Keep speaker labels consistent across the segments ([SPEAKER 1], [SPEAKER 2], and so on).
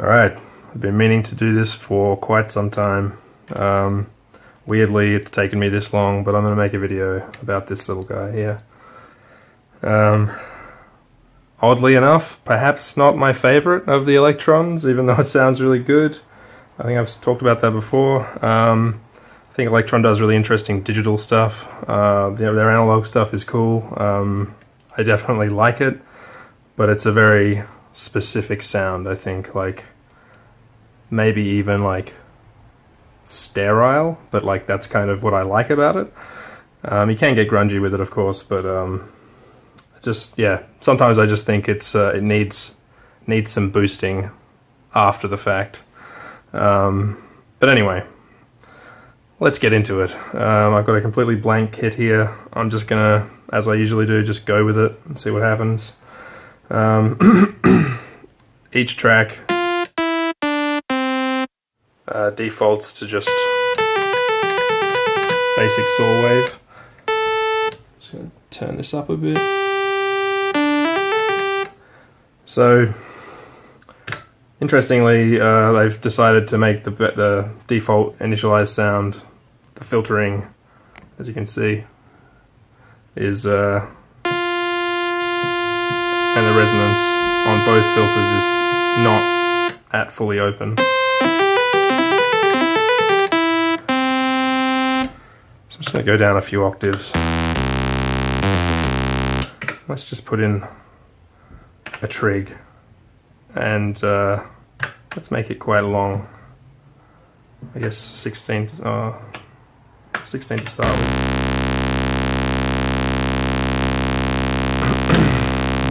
[SPEAKER 1] Alright, I've been meaning to do this for quite some time. Um, weirdly, it's taken me this long, but I'm going to make a video about this little guy here. Um, oddly enough, perhaps not my favorite of the Elektrons, even though it sounds really good. I think I've talked about that before. Um, I think Elektron does really interesting digital stuff. Uh, their, their analog stuff is cool. Um, I definitely like it, but it's a very specific sound, I think, like maybe even like sterile, but like that's kind of what I like about it. Um, you can get grungy with it, of course, but um, just yeah, sometimes I just think it's uh, it needs needs some boosting after the fact. Um, but anyway, let's get into it. Um, I've got a completely blank kit here. I'm just gonna, as I usually do, just go with it and see what happens. Um, each track uh, defaults to just basic saw wave. Just gonna turn this up a bit. So, interestingly, uh, they've decided to make the, the default initialized sound, the filtering, as you can see, is uh, and the resonance on both filters is not at fully open. So I'm just going to go down a few octaves. Let's just put in a trig and uh, let's make it quite long. I guess 16 to, uh, 16 to start with.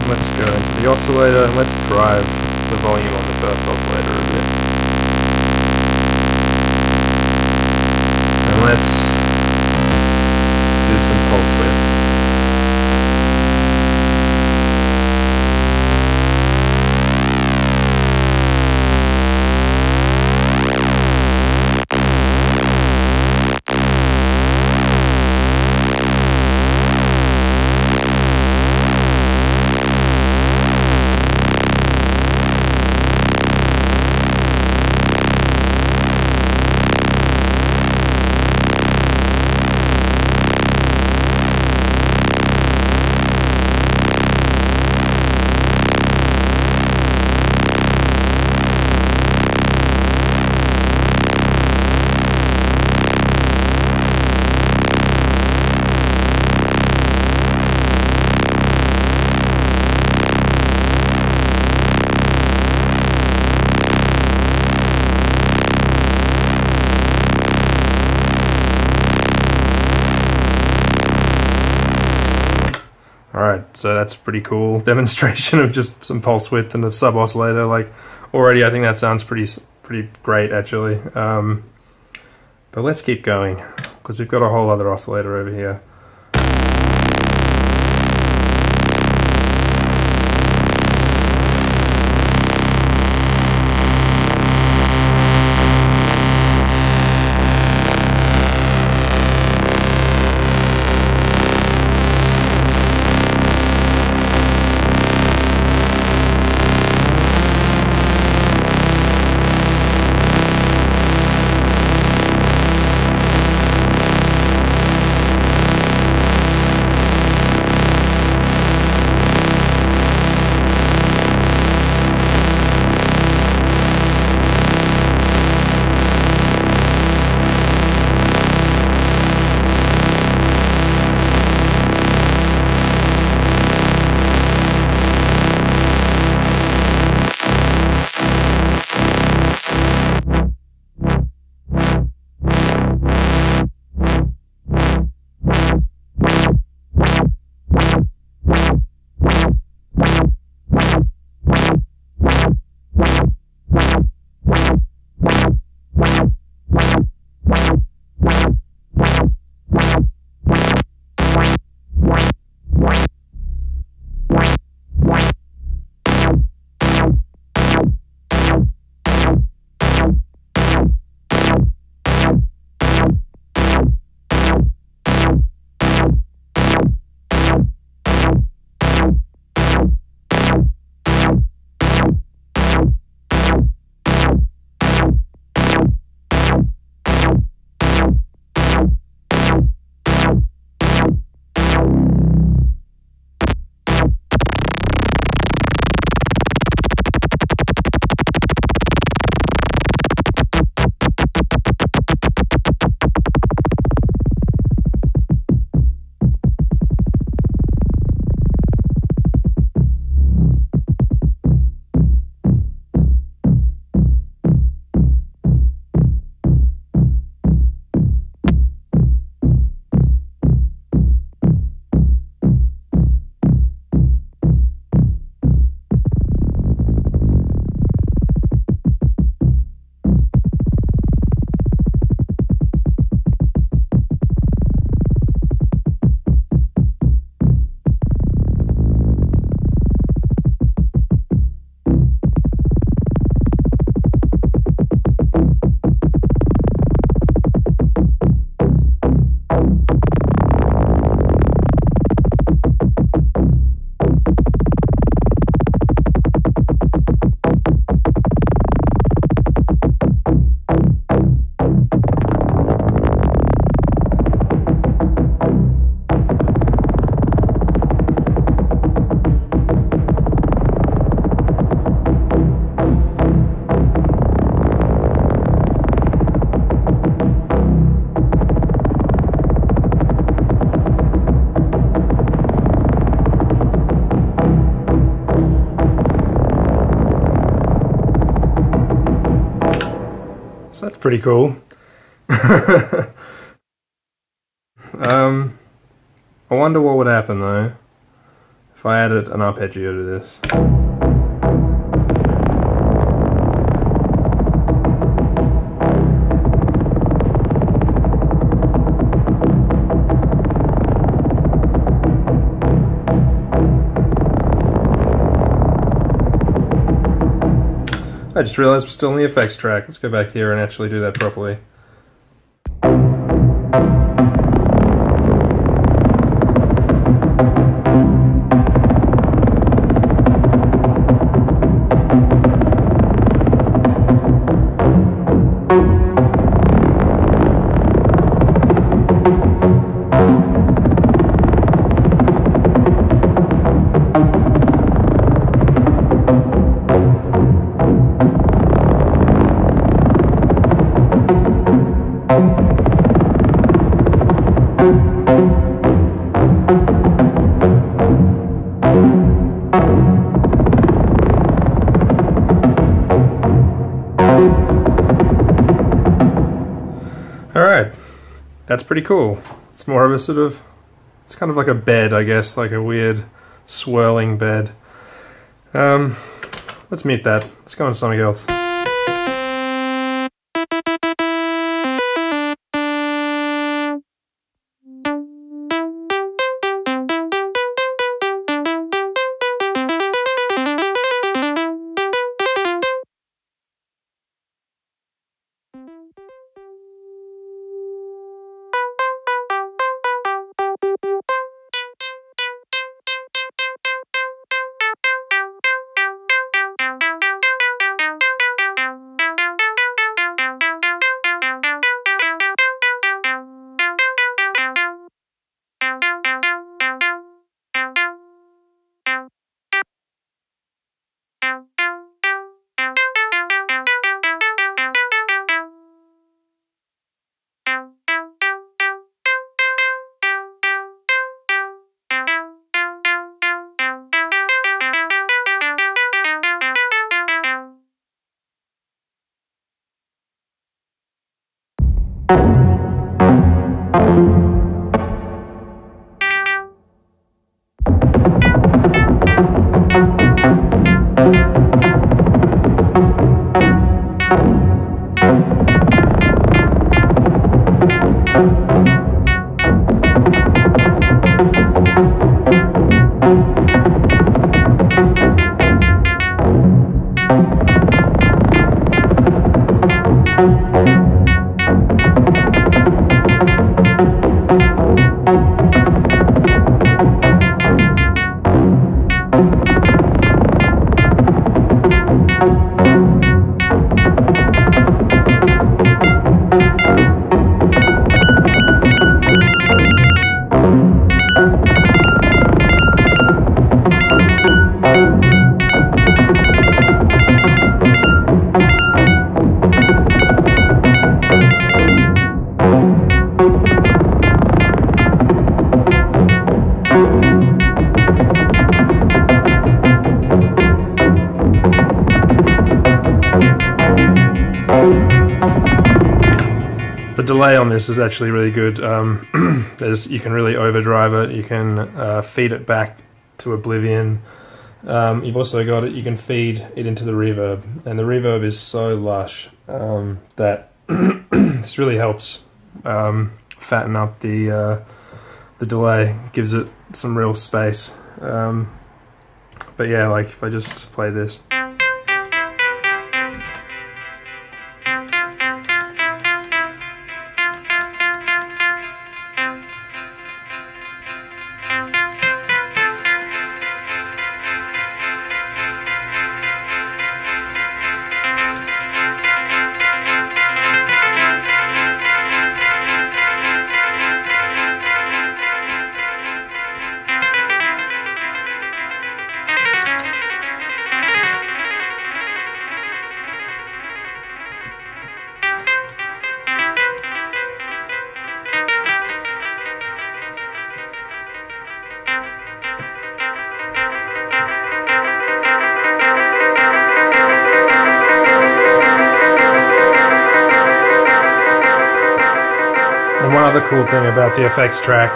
[SPEAKER 1] Let's go into the oscillator and let's drive the volume on the first oscillator a bit. And let's so that's pretty cool demonstration of just some pulse width and a sub oscillator. Like already, I think that sounds pretty pretty great actually. Um, but let's keep going because we've got a whole other oscillator over here. So that's pretty cool. um, I wonder what would happen though if I added an arpeggio to this. I just realized we're still in the effects track. Let's go back here and actually do that properly. That's pretty cool. It's more of a sort of, it's kind of like a bed, I guess, like a weird swirling bed. Um, let's mute that. Let's go on something else. Delay on this is actually really good. Um, there's you can really overdrive it. You can uh, feed it back to oblivion. Um, you've also got it. You can feed it into the reverb, and the reverb is so lush um, that this really helps um, fatten up the uh, the delay. Gives it some real space. Um, but yeah, like if I just play this. Thing about the FX track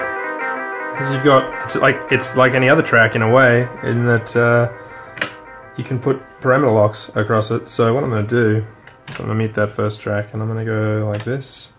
[SPEAKER 1] is you've got it's like it's like any other track in a way in that uh, you can put parameter locks across it. So what I'm going to do is I'm going to meet that first track and I'm going to go like this.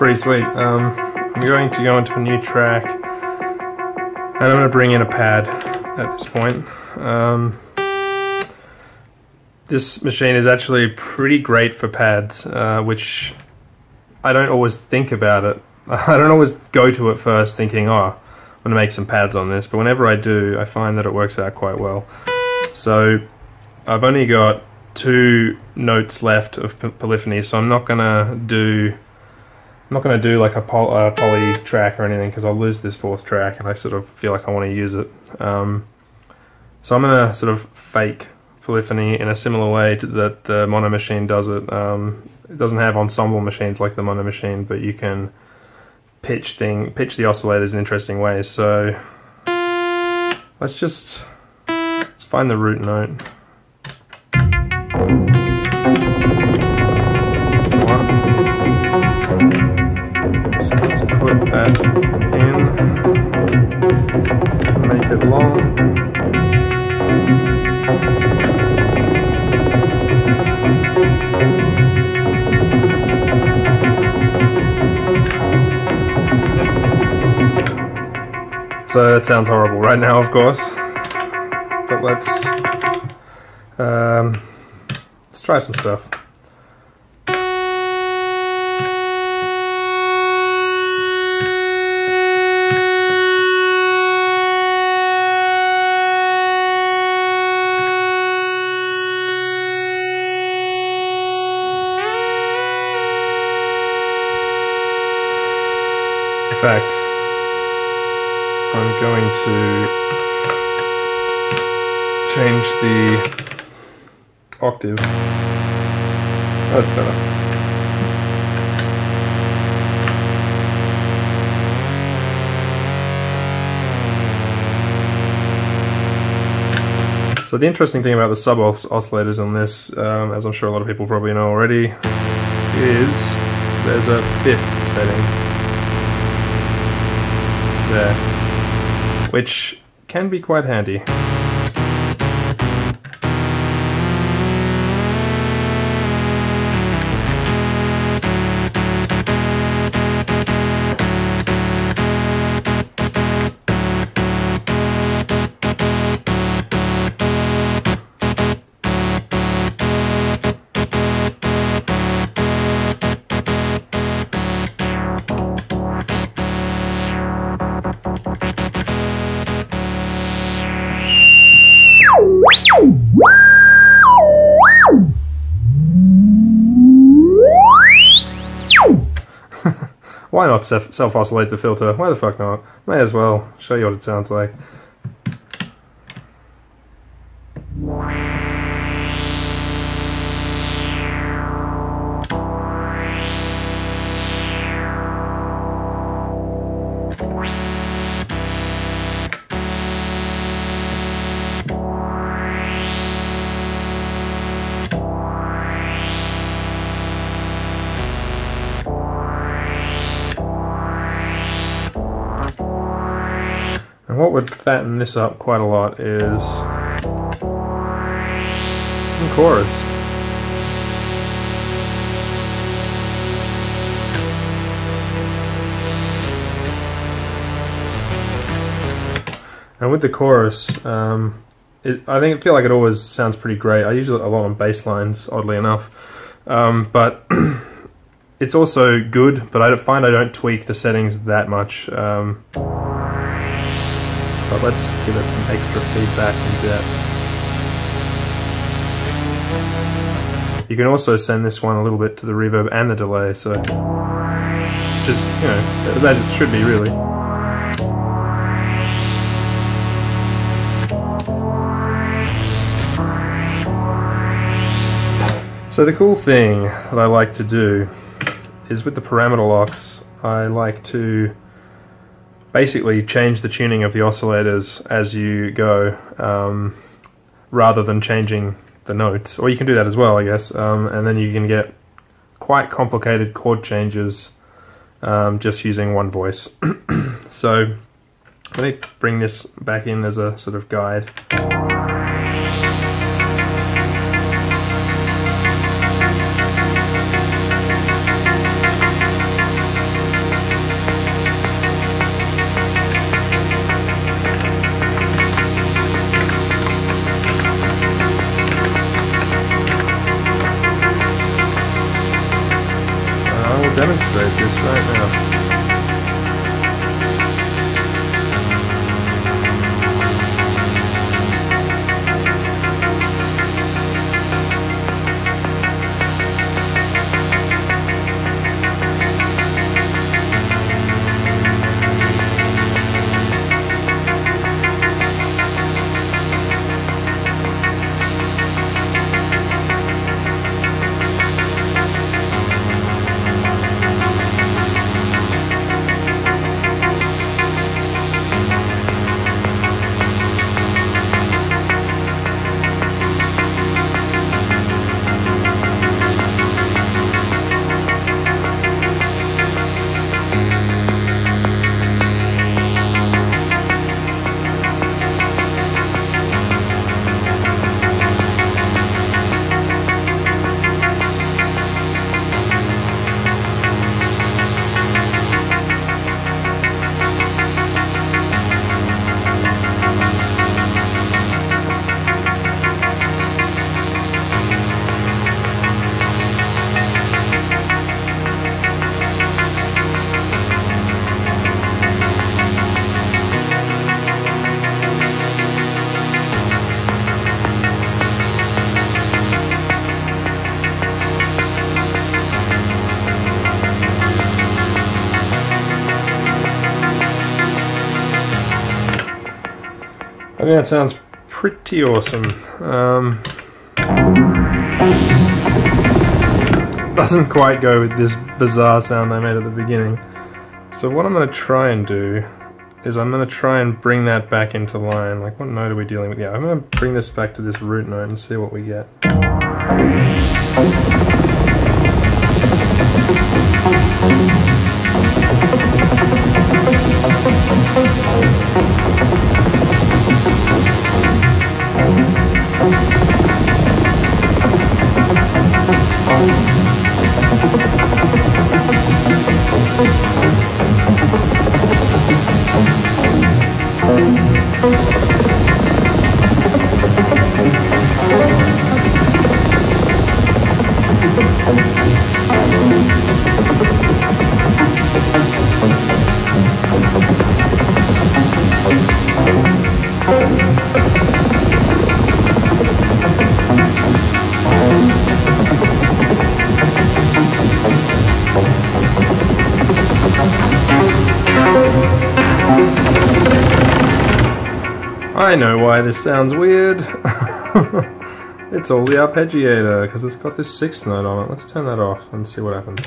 [SPEAKER 1] Pretty sweet. Um, I'm going to go into a new track and I'm going to bring in a pad at this point. Um, this machine is actually pretty great for pads, uh, which I don't always think about it. I don't always go to it first thinking, oh, I'm going to make some pads on this, but whenever I do, I find that it works out quite well. So I've only got two notes left of polyphony, so I'm not going to do I'm not going to do like a poly, uh, poly track or anything because I'll lose this fourth track and I sort of feel like I want to use it. Um, so I'm going to sort of fake polyphony in a similar way that the Monomachine does it. Um, it doesn't have ensemble machines like the Monomachine, but you can pitch thing pitch the oscillators in interesting ways. So let's just let's find the root note. Put that in, make it long. So that sounds horrible right now, of course. But let's um, let's try some stuff. Fact, I'm going to change the octave. That's better. So the interesting thing about the sub oscillators on this, um, as I'm sure a lot of people probably know already, is there's a fifth setting there, which can be quite handy. Why not self-oscillate the filter? Why the fuck not? May as well show you what it sounds like. What would fatten this up quite a lot is some chorus. And with the chorus, um, it, I think I feel like it always sounds pretty great. I usually a lot on bass lines, oddly enough, um, but it's also good. But I find I don't tweak the settings that much. Um, but let's give it some extra feedback and depth. You can also send this one a little bit to the reverb and the delay, so just you know as it should be really. So the cool thing that I like to do is with the parameter locks, I like to basically change the tuning of the oscillators as you go um, rather than changing the notes. Or you can do that as well, I guess, um, and then you can get quite complicated chord changes um, just using one voice. so let me bring this back in as a sort of guide. Demonstrate this right now. That sounds pretty awesome. Um, doesn't quite go with this bizarre sound I made at the beginning. So what I'm going to try and do is I'm going to try and bring that back into line. Like what note are we dealing with? Yeah, I'm going to bring this back to this root note and see what we get. Why this sounds weird. it's all the arpeggiator, because it's got this sixth note on it. Let's turn that off and see what happens.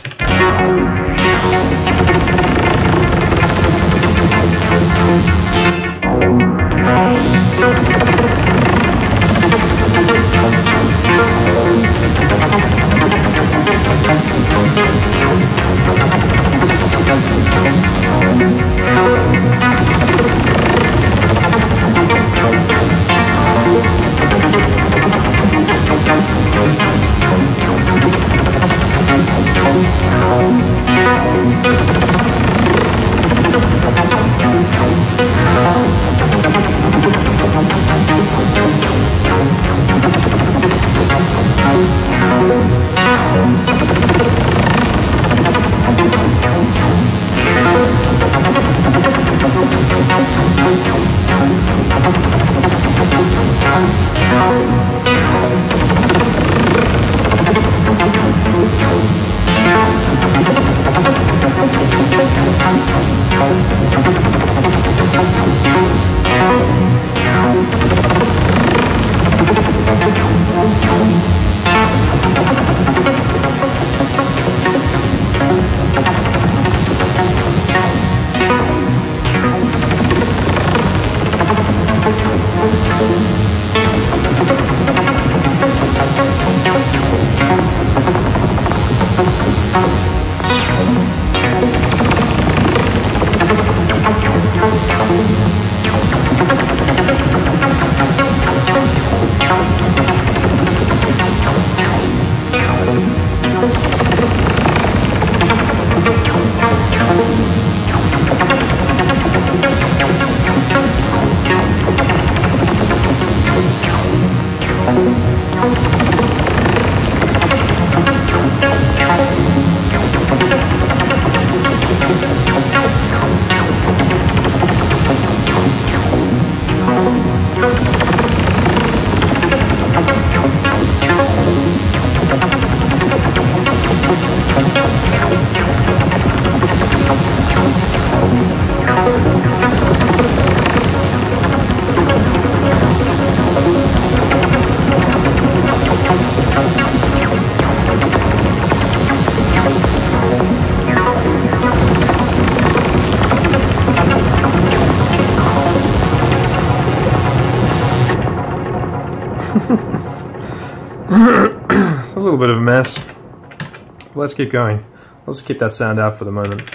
[SPEAKER 1] Let's keep going. Let's keep that sound out for the moment.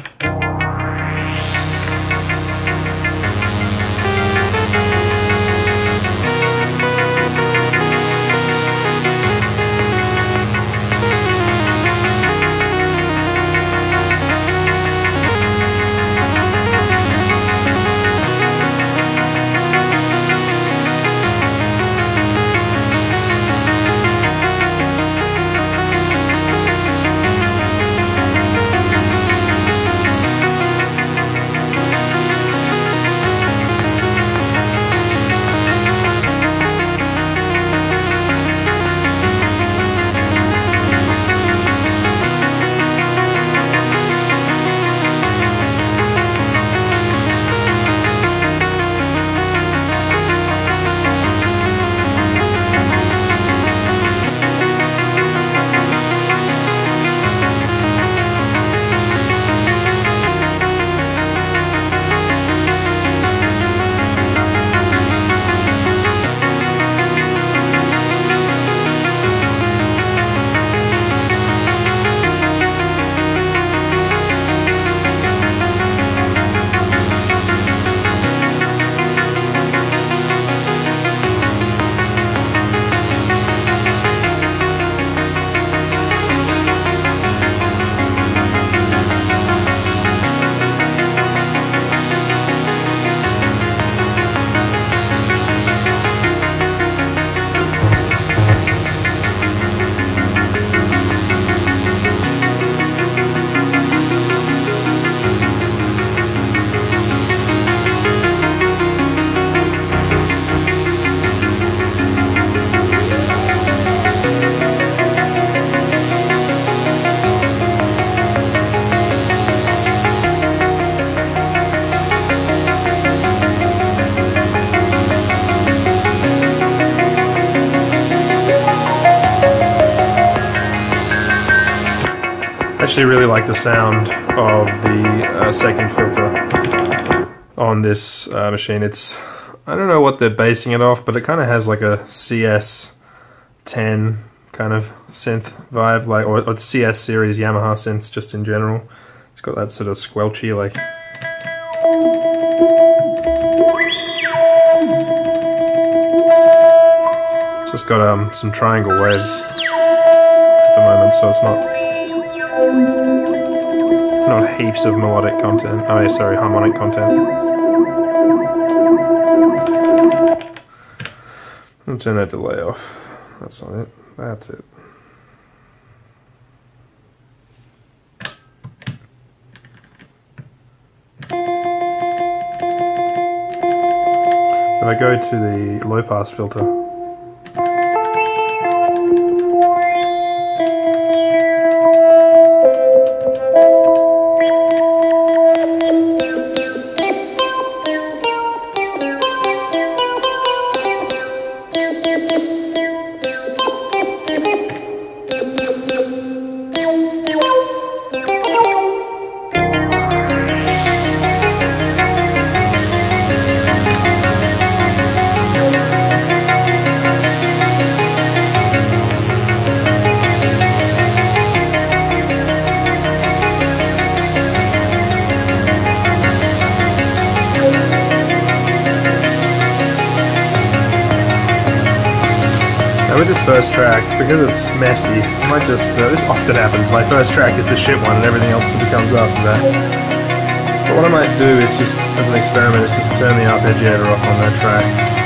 [SPEAKER 1] Actually really like the sound of the uh, second filter on this uh, machine. It's, I don't know what they're basing it off, but it kind of has like a CS10 kind of synth vibe, like or, or CS series Yamaha synths just in general. It's got that sort of squelchy like. Just got um, some triangle waves at the moment, so it's not not heaps of melodic content. Oh, yeah, sorry, harmonic content. I'll turn that delay off. That's not it. That's it. If I go to the low pass filter, first track, because it's messy, I might just, uh, this often happens, my first track is the shit one and everything else becomes after that. But what I might do is just, as an experiment, is just turn the arpeggiator off on that track.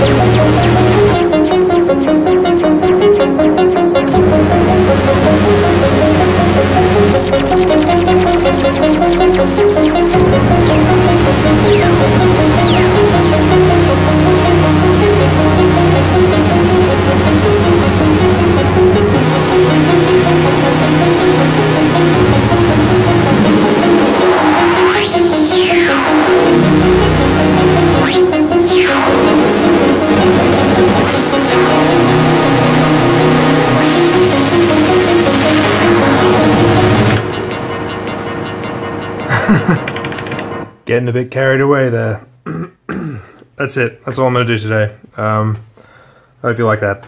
[SPEAKER 1] Thank you. Getting a bit carried away there. That's it. That's all I'm going to do today. Um, I hope you like that.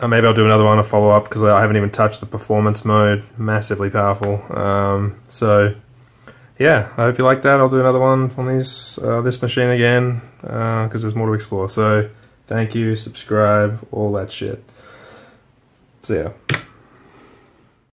[SPEAKER 1] Uh, maybe I'll do another one, a follow up, because I haven't even touched the performance mode. Massively powerful. Um, so, yeah, I hope you like that. I'll do another one on these, uh, this machine again, because uh, there's more to explore. So, thank you, subscribe, all that shit. See ya.